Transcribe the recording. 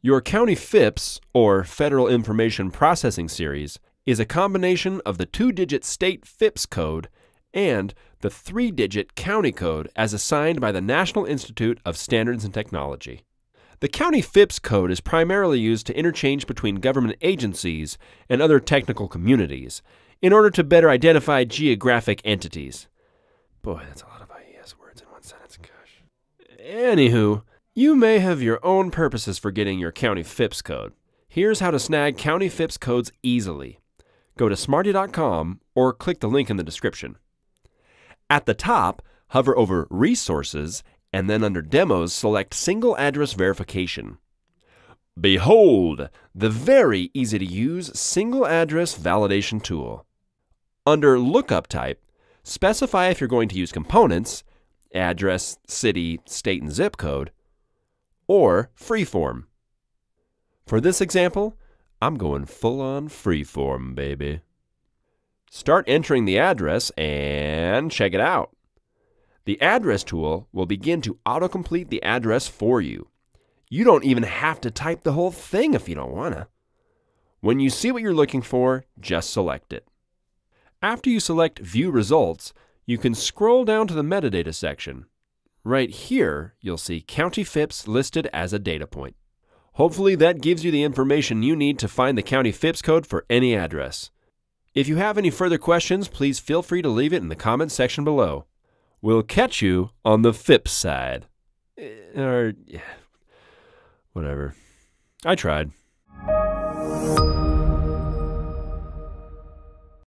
Your County FIPS, or Federal Information Processing Series, is a combination of the two digit state FIPS code and the three digit county code as assigned by the National Institute of Standards and Technology. The county FIPS code is primarily used to interchange between government agencies and other technical communities in order to better identify geographic entities. Boy, that's a lot of IES words in one sentence, gosh. Anywho, you may have your own purposes for getting your county FIPS code. Here's how to snag county FIPS codes easily. Go to smarty.com or click the link in the description. At the top, hover over Resources and then under Demos, select Single Address Verification. Behold, the very easy to use single address validation tool. Under Lookup Type, specify if you're going to use components, address, city, state, and zip code, or freeform. For this example, I'm going full on freeform, baby. Start entering the address and check it out. The address tool will begin to autocomplete the address for you. You don't even have to type the whole thing if you don't want to. When you see what you're looking for, just select it. After you select View Results, you can scroll down to the metadata section. Right here, you'll see County FIPS listed as a data point. Hopefully that gives you the information you need to find the County FIPS code for any address. If you have any further questions, please feel free to leave it in the comments section below. We'll catch you on the FIPS side. Eh, or, yeah, whatever. I tried.